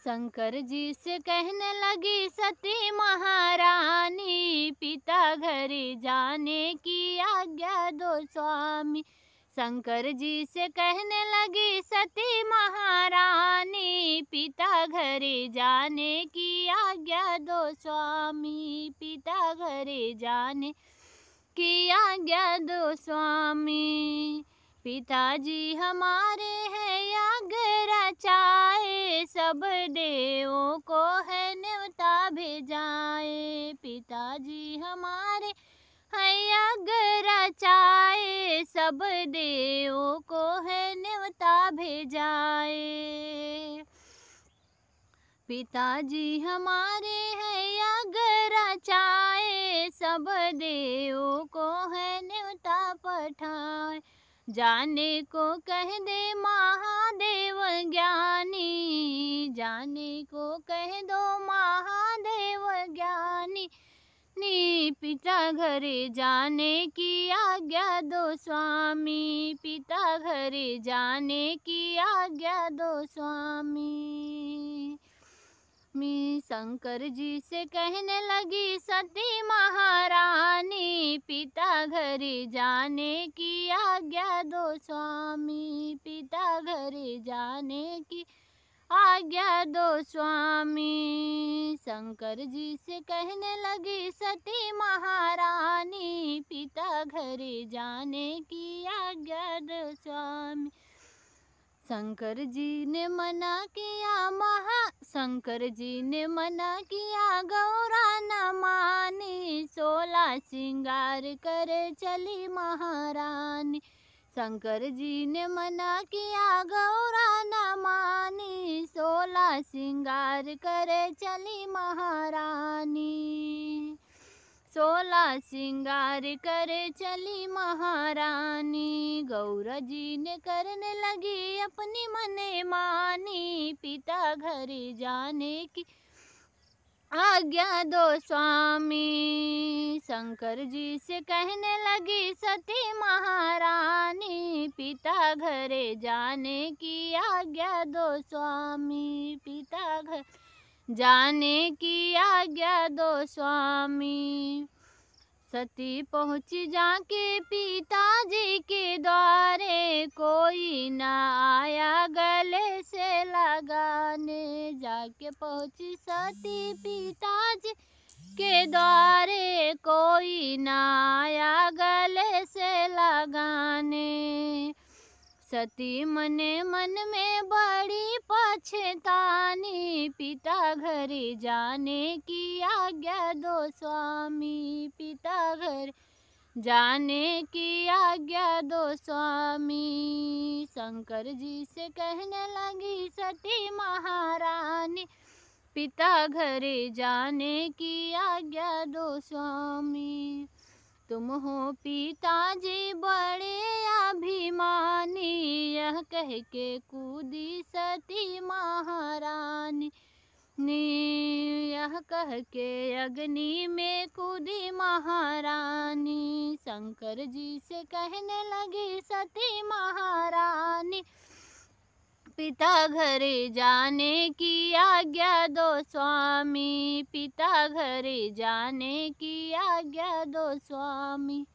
शंकर जी से कहने लगी सती महारानी, पिता घर जाने की आज्ञा दो स्वामी। शंकर जी से कहने लगी सती महारानी, पिता घर जाने की आज्ञा दो स्वामी, पिता घर जाने की आज्ञा दो स्वामी। पिताजी हमारे हैं याग रचाए सब देवों को है न्यवता भेजाए। पिताजी हमारे हैं याग रचाए सब देवों को है न्यवता भेजाए। पिताजी हमारे हैं याग रचाए सब देवों को है न्यवता पठाए। जाने को कह दे महादेव ज्ञानी। जाने को कह दो महादेव ज्ञानी। नी पिता घरे जाने की आज्ञा दो स्वामी। पिता घरे जाने की आज्ञा दो स्वामी। मी शंकर जी से कहने लगी, सती महारानी, पिता घर जाने की आज्ञा दो स्वामी। पिता घर जाने की आज्ञा दो स्वामी। शंकर जी से कहने लगी, सती महारानी, पिता घर जाने की आज्ञा दो स्वामी। शंकर जी ने मना किया, महा शंकर जी ने मना किया, गौरा न मानी सोलह श्रृंगार कर चली महारानी। शंकर जी ने मना किया, गौरा न श्रृंगार कर चली महारानी। सोला श्रृंगार कर चली महारानी। गौरा जी ने करने लगी अपनी मने मानी। पिता घर जाने की आज्ञा दो स्वामी। शंकर जी से कहने लगी, सती महारानी, पिता घरे जाने की आज्ञा दो स्वामी, पिता घर जाने की आज्ञा दो स्वामी। सती पहुँची जाके पिताजी के द्वारे, कोई ना आया गले से लगाने। जाके पहुँची सती पिताजी के द्वारे कोई न आया गले से लगाने। सती मने मन में बड़ी पछतानी, पिता घर जाने की आज्ञा दो स्वामी। पिता घर जाने की आज्ञा दो स्वामी। शंकर जी से कहने लगी सती महारानी पिता घर जाने की आज्ञा दो स्वामी। तुम हो पिताजी बड़े अभिमानी, यह कह के कूदी सती महारानी। नी, यह कह के अग्नि में कूदी महारानी। शंकर जी से कहने लगी सती महारानी। पिता घर जाने की आज्ञा दो स्वामी। पिता घर जाने की आज्ञा दो स्वामी।